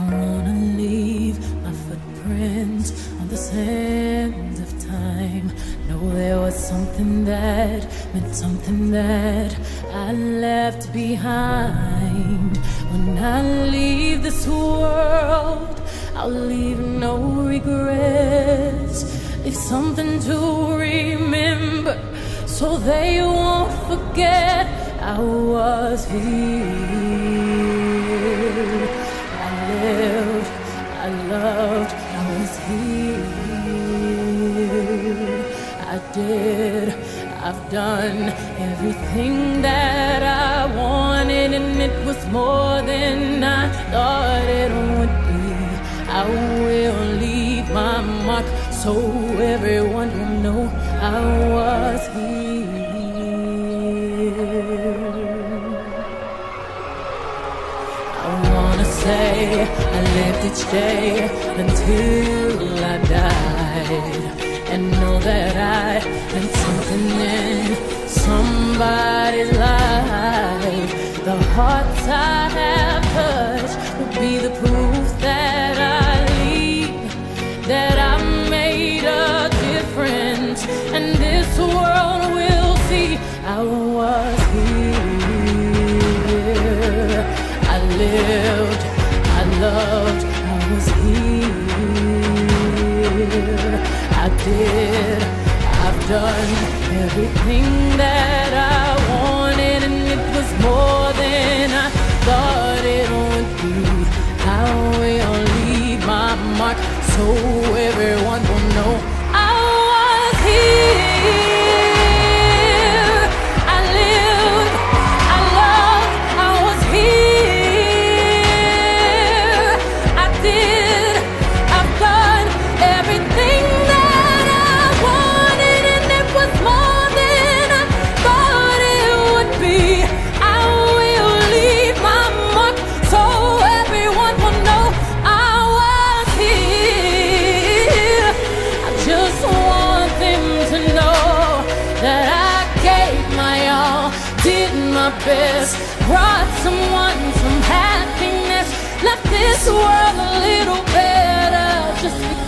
I wanna leave my footprints on the sands of time. Know there was something that meant something that I left behind. When I leave this world, I'll leave no regrets. Leave something to remember so they won't forget I was here. I lived, I loved, I was here. I did, I've done everything that I wanted, and it was more than I thought it would be. I will leave my mark so everyone will know I was here. Say I lived each day until I died. And know that I meant something in somebody's life. The hearts I have done everything that I wanted, and it was more than I thought it would be. I will leave my mark so my best, brought someone some happiness, left this world a little better just